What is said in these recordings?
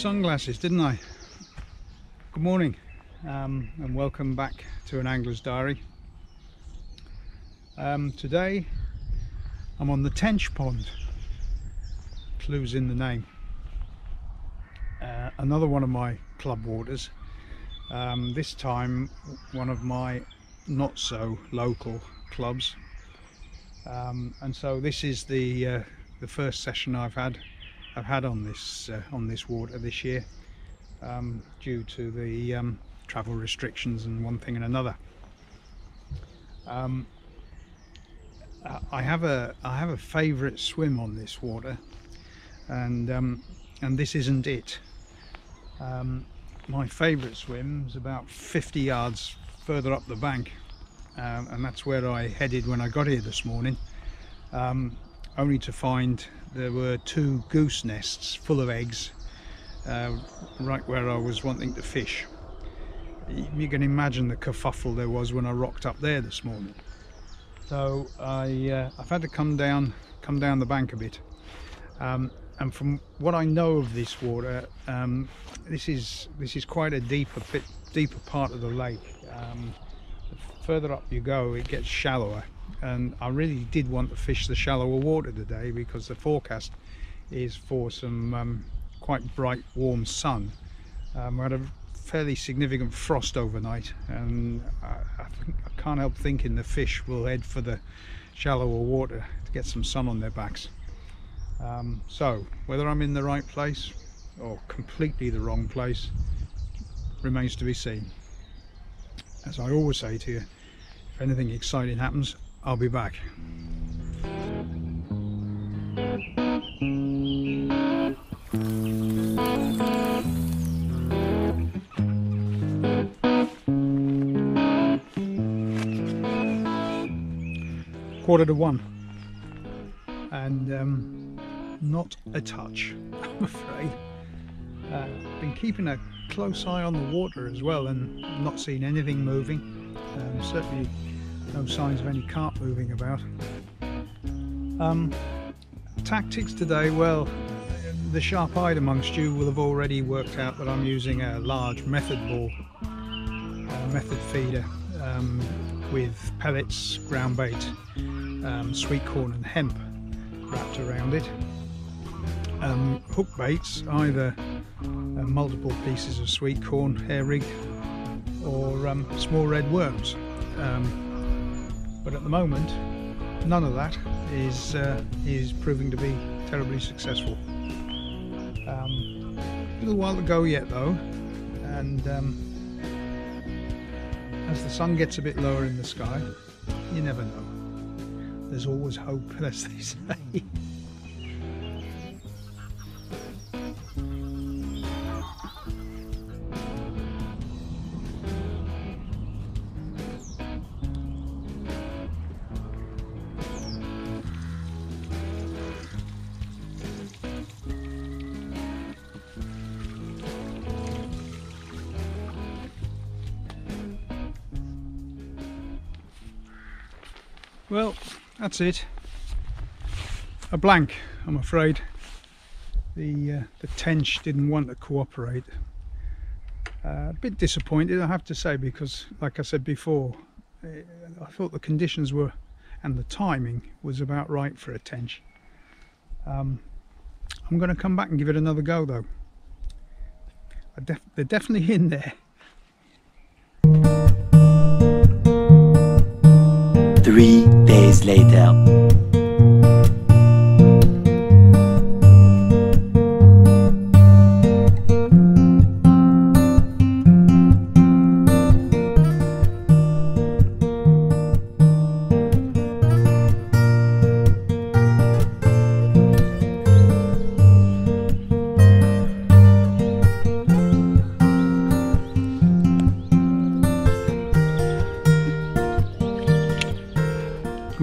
sunglasses, didn't I? Good morning um, and welcome back to an Angler's Diary. Um, today I'm on the Tench Pond, clues in the name. Uh, another one of my club waters, um, this time one of my not so local clubs um, and so this is the uh, the first session I've had I've had on this uh, on this water this year um, due to the um, travel restrictions and one thing and another. Um, I have a I have a favourite swim on this water, and um, and this isn't it. Um, my favourite swim is about 50 yards further up the bank, um, and that's where I headed when I got here this morning. Only to find there were two goose nests full of eggs uh, right where I was wanting to fish. You can imagine the kerfuffle there was when I rocked up there this morning. So I, uh, I've had to come down, come down the bank a bit. Um, and from what I know of this water, um, this is this is quite a deeper bit deeper part of the lake. Um, the further up you go, it gets shallower and I really did want to fish the shallower water today because the forecast is for some um, quite bright warm sun. Um, we had a fairly significant frost overnight and I, I, I, can't help thinking the fish will head for the shallower water to get some sun on their backs. Um, so whether I'm in the right place or completely the wrong place remains to be seen. As I always say to you if anything exciting happens I'll be back. Quarter to one and um, not a touch I'm afraid. Uh, been keeping a close eye on the water as well and not seen anything moving. Um, certainly no signs of any carp moving about. Um, tactics today, well, the sharp-eyed amongst you will have already worked out that I'm using a large method ball, method feeder um, with pellets, ground bait, um, sweet corn and hemp wrapped around it. Um, hook baits, either uh, multiple pieces of sweet corn, hair rigged, or um, small red worms. But at the moment none of that is uh, is proving to be terribly successful. Um, a little while to go yet though, and um, as the sun gets a bit lower in the sky, you never know. There's always hope, as they say. Well, that's it. A blank, I'm afraid. The uh, the tench didn't want to cooperate. Uh, a bit disappointed, I have to say, because, like I said before, eh, I thought the conditions were and the timing was about right for a tench. Um, I'm going to come back and give it another go, though. Def they're definitely in there. Three days later.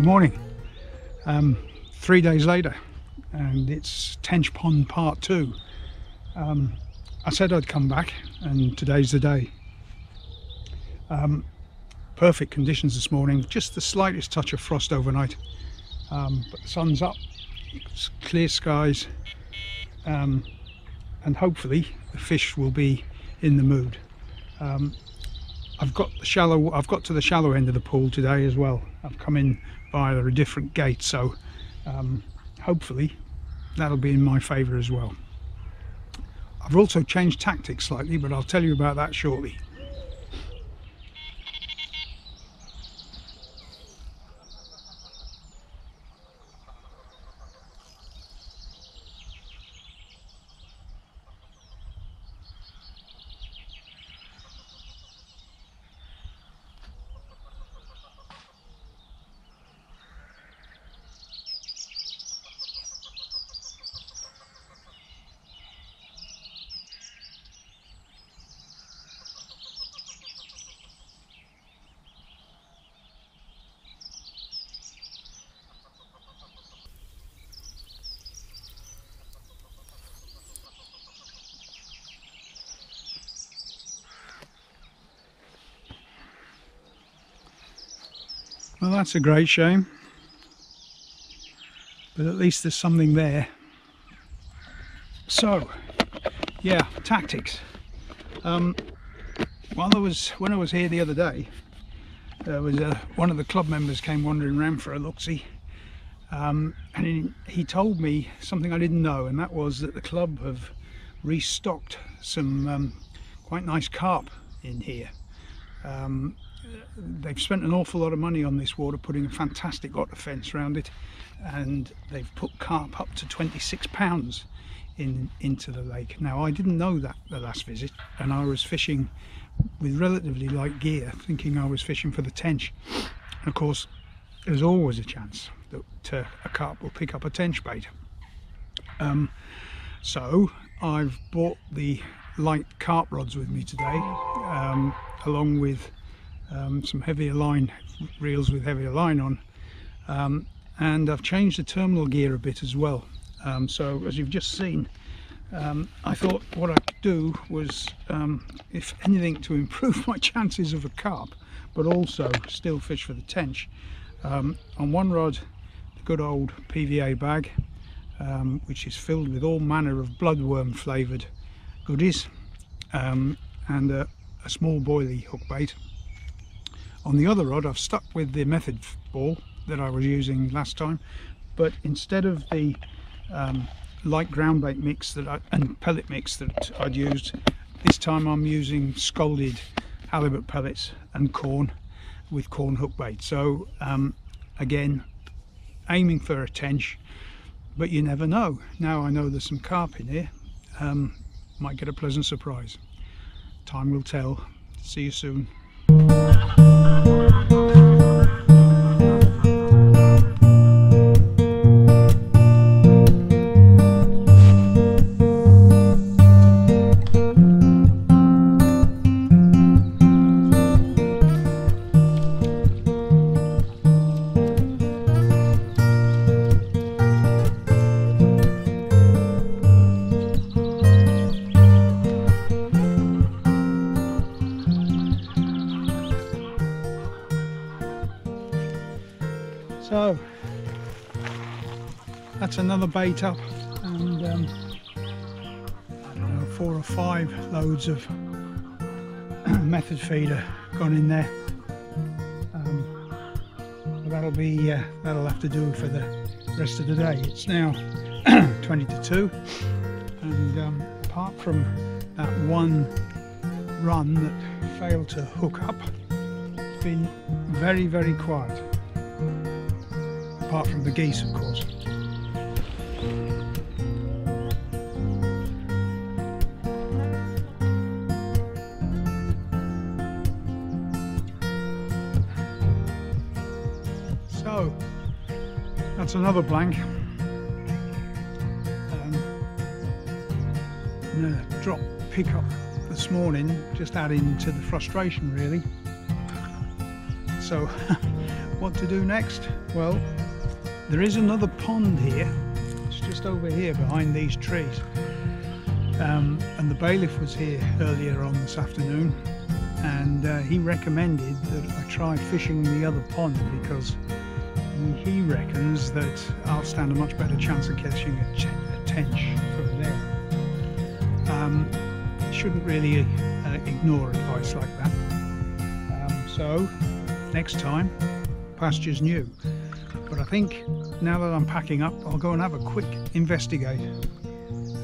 Morning um, three days later and it's Tench Pond part two um, I said I'd come back and today's the day um, perfect conditions this morning just the slightest touch of frost overnight um, but the sun's up clear skies um, and hopefully the fish will be in the mood. Um, I've got the shallow. I've got to the shallow end of the pool today as well. I've come in via a different gate, so um, hopefully that'll be in my favour as well. I've also changed tactics slightly, but I'll tell you about that shortly. Well, that's a great shame. But at least there's something there. So, yeah, tactics. Um, while I was when I was here the other day, there was a, one of the club members came wandering around for a look-see, um, and he, told me something I didn't know, and that was that the club have restocked some um, quite nice carp in here. Um, they've spent an awful lot of money on this water, putting a fantastic otter fence around it, and they've put carp up to 26 pounds in into the lake. Now I didn't know that the last visit, and I was fishing with relatively light gear, thinking I was fishing for the tench. And of course, there's always a chance that uh, a carp will pick up a tench bait. Um, so I've bought the light carp rods with me today, um, along with um, some heavier line reels with heavier line on. Um, and I've changed the terminal gear a bit as well. Um, so as you've just seen um, I thought what I could do was um, if anything to improve my chances of a carp but also still fish for the tench. Um, on one rod the good old PVA bag which is filled with all manner of bloodworm flavoured goodies and a, a small boilie hook bait on the other rod I've stuck with the method ball that I was using last time but instead of the um, light ground bait mix that I, and pellet mix that I'd used this time I'm using scalded halibut pellets and corn with corn hook bait. So um, again aiming for a tench but you never know. Now I know there's some carp in here um, might get a pleasant surprise. Time will tell. See you soon another bait up and um, four or five loads of method feeder gone in there. Um, that'll be uh, that'll have to do for the rest of the day. It's now 20 to 2 and um, apart from that one run that failed to hook up it's been very very quiet apart from the geese of course. Another blank. Um, drop pickup this morning, just adding to the frustration really. So what to do next? Well, there is another pond here. It's just over here behind these trees. Um, and the bailiff was here earlier on this afternoon and uh, he recommended that I try fishing the other pond because he reckons that I'll stand a much better chance of catching a, tench from there. um, shouldn't really uh, ignore advice like that. Um, so next time, pastures new. But I think now that I'm packing up, I'll go and have a quick investigate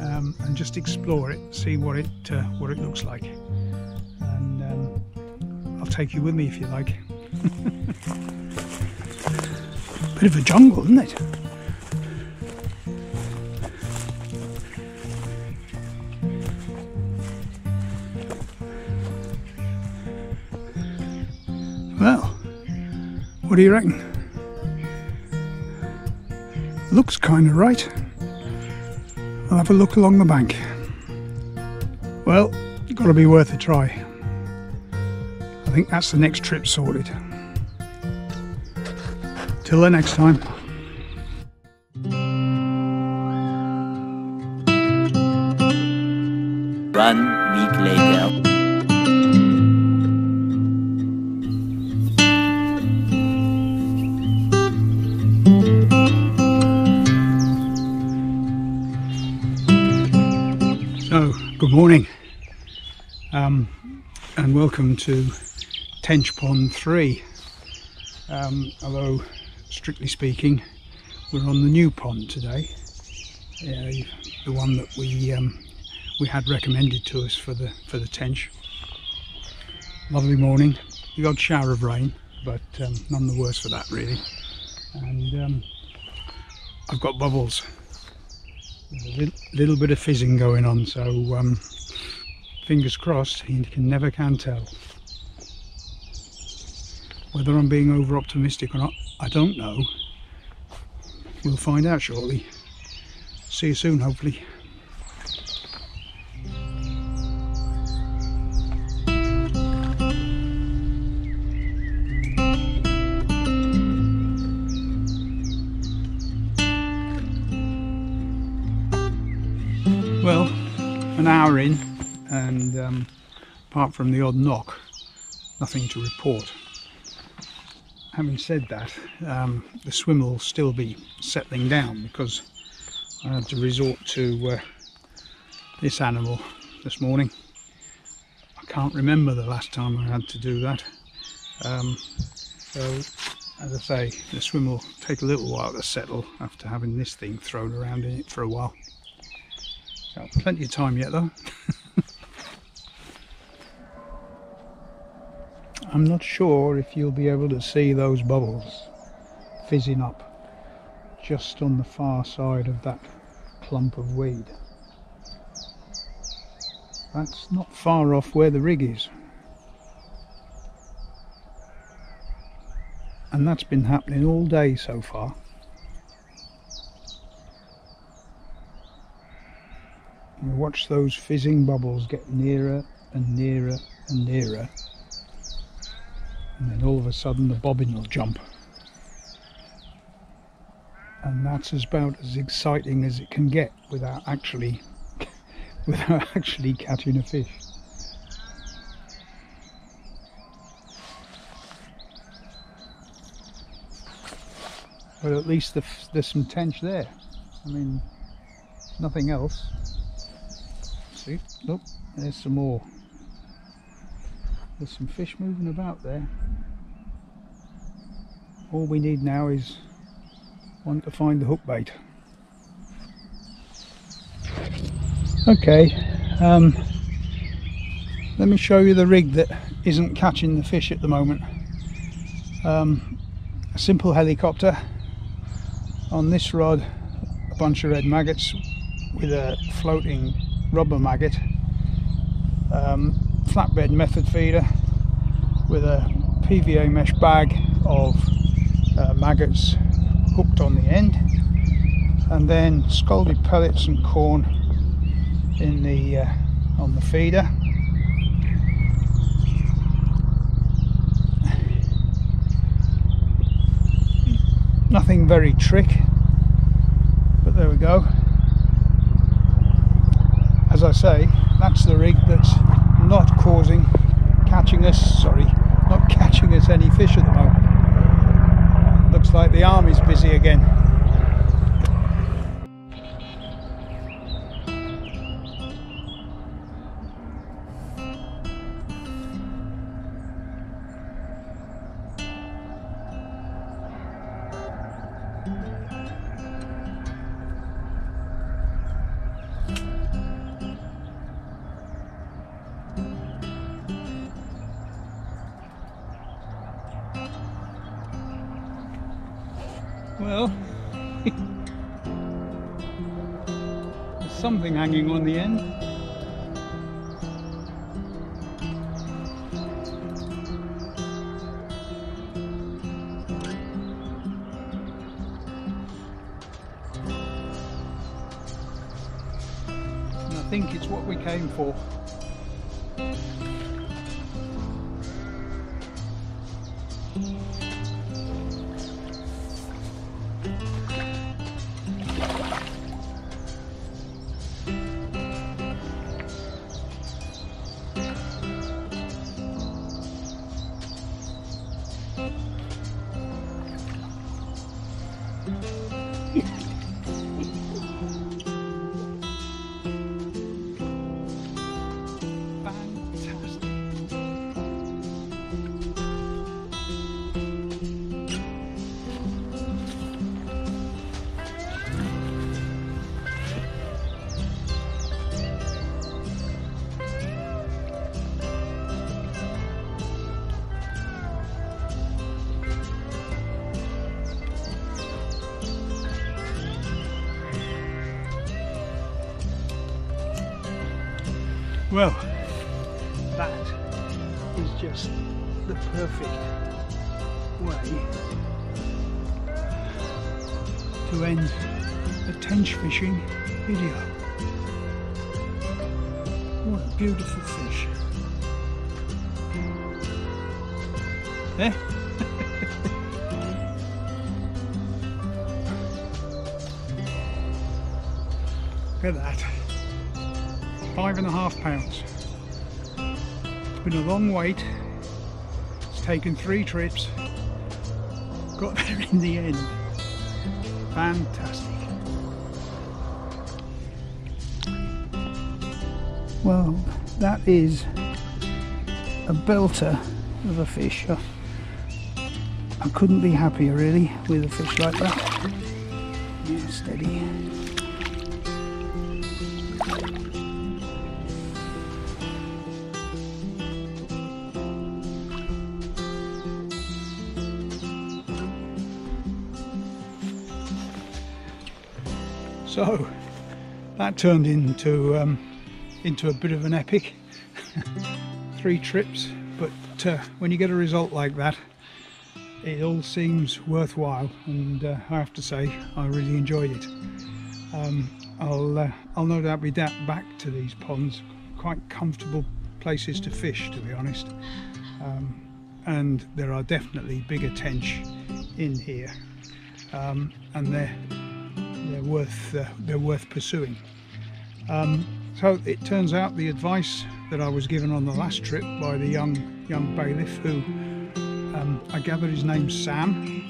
um, and just explore it, see what it uh, what it looks like, and um, I'll take you with me if you like. Bit of a jungle, isn't it? Well, what do you reckon? Looks kind of right. I'll have a look along the bank. Well, got to be worth a try. I think that's the next trip sorted. Till the next time. One week later. So, good morning, um, and welcome to Tench Pond 3. Um, although, strictly speaking, we're on the new pond today, uh, the one that we um, we had recommended to us for the for the Tench. Lovely morning, the odd shower of rain, but um, none the worse for that really. And um, I've got bubbles a little, little bit of fizzing going on so um, fingers crossed you can never can tell whether I'm being over optimistic or not I don't know. We'll find out shortly. See you soon hopefully. Well, an hour in, and um, apart from the odd knock, nothing to report. Having said that, um, the swim will still be settling down because I had to resort to uh, this animal this morning. I can't remember the last time I had to do that. Um, so, as I say, the swim will take a little while to settle after having this thing thrown around in it for a while. Plenty of time yet though. I'm not sure if you'll be able to see those bubbles fizzing up just on the far side of that clump of weed. That's not far off where the rig is. And that's been happening all day so far. You watch those fizzing bubbles get nearer and nearer and nearer. And then all of a sudden the bobbin will jump. And that's about as exciting as it can get without actually without actually catching a fish. But at least the, there's some tench there. I mean, nothing else. See, look, there's some more. There's some fish moving about there. All we need now is one to find the hook bait. Okay, um, let me show you the rig that isn't catching the fish at the moment. Um, a simple helicopter on this rod, a bunch of red maggots with a floating rubber maggot, um, flatbed method feeder with a PVA mesh bag of uh, maggots hooked on the end, and then scalded pellets and corn in the uh, on the feeder. Nothing very trick, but there we go as I say, that's the rig that's not causing catching us, sorry, not catching us any fish at the moment. Looks like the army's busy again. Something hanging on the end. I think it's what we came for. 嗯。Well, that is just the perfect way to end a tench fishing video. What a beautiful fish. Eh? Look at that. Five and a half pounds. It's been a long wait. It's taken three trips. Got there in the end. Fantastic. Well, that is a belter of a fish. I, couldn't be happier really with a fish like that. Yeah, steady. So that turned into um, into a bit of an epic. Three trips, but uh, when you get a result like that, it all seems worthwhile, and uh, I have to say I really enjoyed it. Um, I'll uh, I'll no doubt be back to these ponds, quite comfortable places to fish, to be honest. Um, and there are definitely bigger tench in here, um, and they're they're worth uh, they're worth pursuing. Um, so it turns out the advice that I was given on the last trip by the young young bailiff, who um, I gather his name's Sam.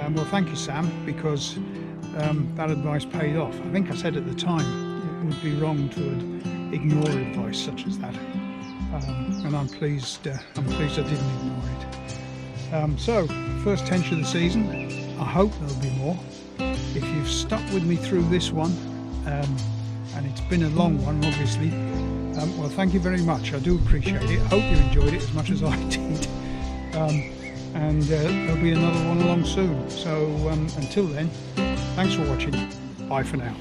Um, well, thank you, Sam, because um, that advice paid off. I think I said at the time it would be wrong to ignore advice such as that, um, and I'm pleased. Uh, I'm pleased I didn't ignore it. Um, so, first tench of the season. I hope there'll be more if you've stuck with me through this one, um, and it's been a long one, obviously, um, well, thank you very much. I do appreciate it. I hope you enjoyed it as much as I did. Um, and uh, there'll be another one along soon. So um, until then, thanks for watching. Bye for now.